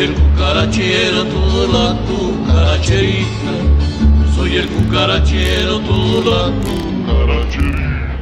el cucarachero, todo la tu caracherita. Soy el cucarachero, todo la tu caracherita.